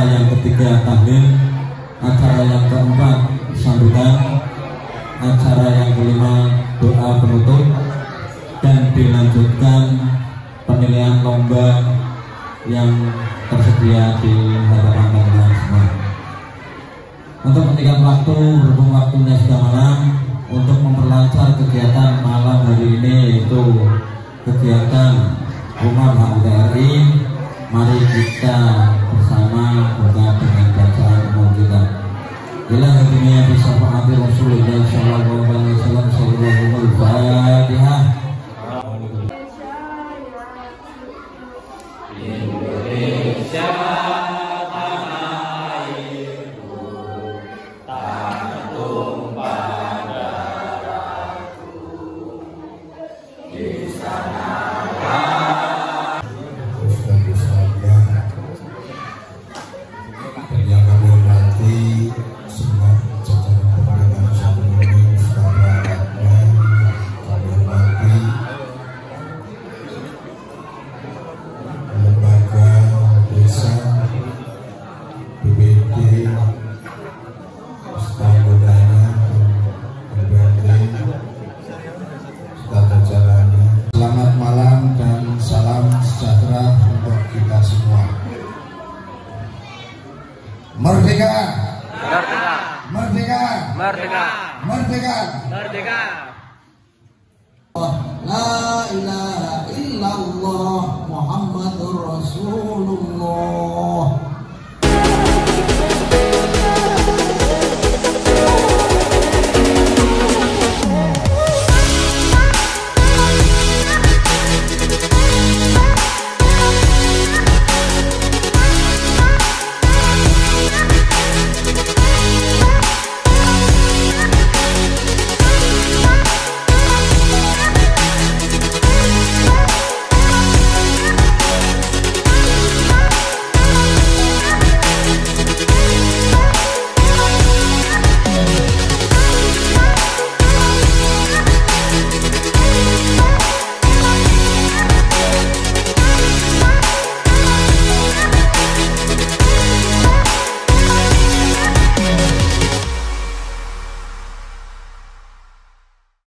acara yang ketiga tahlil, acara yang keempat sambutan, acara yang kelima doa penutup, dan dilanjutkan penilaian lomba yang tersedia di hadapan teman semua. Untuk meningkat waktu, berhubung waktunya sudah malam, untuk memperlancar kegiatan malam hari ini yaitu kegiatan Rumah HUTRI, mari kita bersama buka dengan bacaan umum kita. Ila dunia bisa fa'ati Rasulullah sallallahu alaihi wasallam sallallahu alaihi Fatihah. Ustaz merdeka Merdeka! merdeka Merdeka! merdeka Merdeka! La ilaha illallah Muhammadur Rasulullah